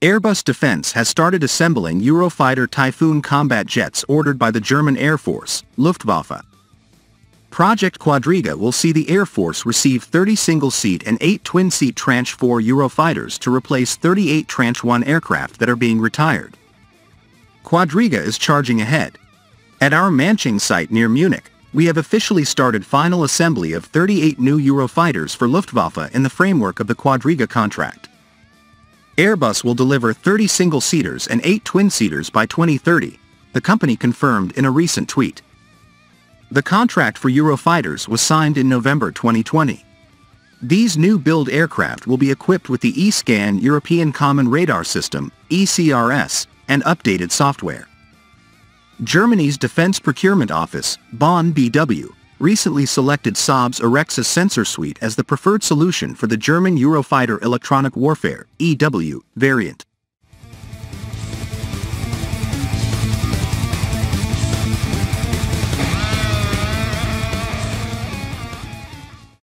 Airbus Defence has started assembling Eurofighter Typhoon combat jets ordered by the German Air Force, Luftwaffe. Project Quadriga will see the Air Force receive 30 single-seat and 8 twin-seat Tranche 4 Eurofighters to replace 38 Tranche 1 aircraft that are being retired. Quadriga is charging ahead. At our Manching site near Munich, we have officially started final assembly of 38 new Eurofighters for Luftwaffe in the framework of the Quadriga contract. Airbus will deliver 30 single-seaters and 8 twin-seaters by 2030, the company confirmed in a recent tweet. The contract for Eurofighters was signed in November 2020. These new build aircraft will be equipped with the E-Scan European Common Radar System, ECRS, and updated software. Germany's Defense Procurement Office, Bonn BW, recently selected Saab's Arexis sensor suite as the preferred solution for the German Eurofighter electronic warfare EW, variant.